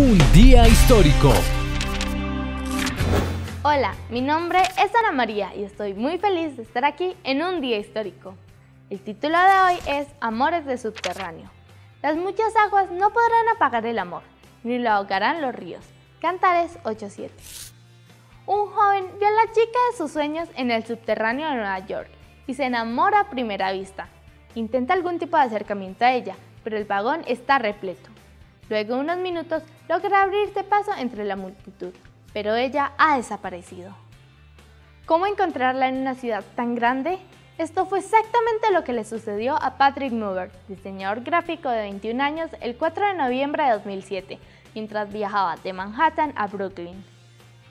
Un día histórico. Hola, mi nombre es Ana María y estoy muy feliz de estar aquí en un día histórico. El título de hoy es Amores de subterráneo. Las muchas aguas no podrán apagar el amor, ni lo ahogarán los ríos. Cantares 8.7. Un joven vio a la chica de sus sueños en el subterráneo de Nueva York y se enamora a primera vista. Intenta algún tipo de acercamiento a ella, pero el vagón está repleto. Luego de unos minutos logra abrirse paso entre la multitud, pero ella ha desaparecido. ¿Cómo encontrarla en una ciudad tan grande? Esto fue exactamente lo que le sucedió a Patrick Mover, diseñador gráfico de 21 años, el 4 de noviembre de 2007, mientras viajaba de Manhattan a Brooklyn.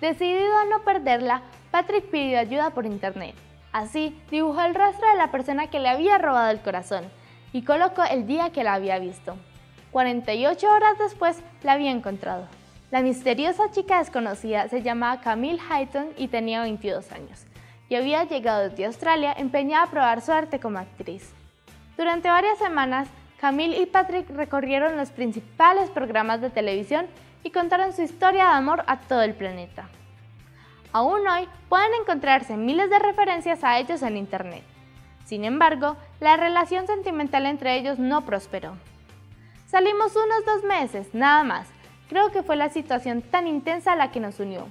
Decidido a no perderla, Patrick pidió ayuda por internet. Así, dibujó el rastro de la persona que le había robado el corazón y colocó el día que la había visto. 48 horas después la había encontrado. La misteriosa chica desconocida se llamaba Camille Hayton y tenía 22 años, y había llegado desde Australia empeñada a probar suerte como actriz. Durante varias semanas, Camille y Patrick recorrieron los principales programas de televisión y contaron su historia de amor a todo el planeta. Aún hoy pueden encontrarse miles de referencias a ellos en Internet. Sin embargo, la relación sentimental entre ellos no prosperó. Salimos unos dos meses, nada más. Creo que fue la situación tan intensa la que nos unió.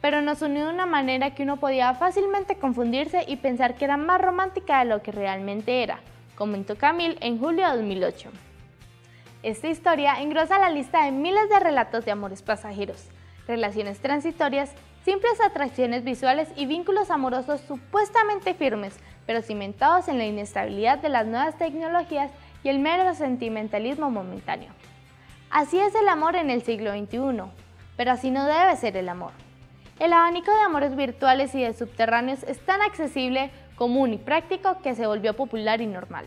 Pero nos unió de una manera que uno podía fácilmente confundirse y pensar que era más romántica de lo que realmente era, comentó Camille en julio de 2008. Esta historia engrosa la lista de miles de relatos de amores pasajeros, relaciones transitorias, simples atracciones visuales y vínculos amorosos supuestamente firmes, pero cimentados en la inestabilidad de las nuevas tecnologías y el mero sentimentalismo momentáneo. Así es el amor en el siglo XXI, pero así no debe ser el amor. El abanico de amores virtuales y de subterráneos es tan accesible, común y práctico que se volvió popular y normal.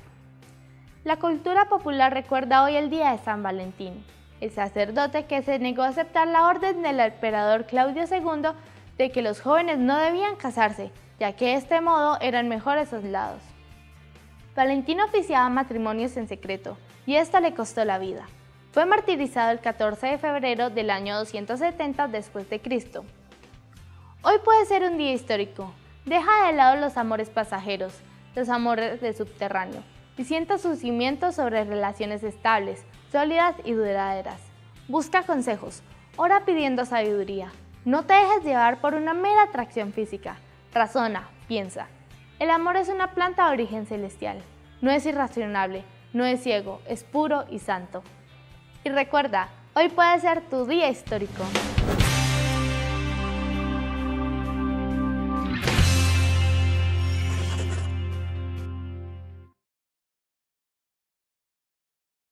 La cultura popular recuerda hoy el día de San Valentín, el sacerdote que se negó a aceptar la orden del emperador Claudio II de que los jóvenes no debían casarse, ya que de este modo eran mejores soldados. Valentino oficiaba matrimonios en secreto, y esto le costó la vida. Fue martirizado el 14 de febrero del año 270 después de Cristo. Hoy puede ser un día histórico. Deja de lado los amores pasajeros, los amores de subterráneo, y sienta sus cimientos sobre relaciones estables, sólidas y duraderas. Busca consejos, ora pidiendo sabiduría. No te dejes llevar por una mera atracción física. Razona, piensa, el amor es una planta de origen celestial. No es irracionable, no es ciego, es puro y santo. Y recuerda, hoy puede ser tu día histórico.